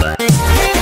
Bye.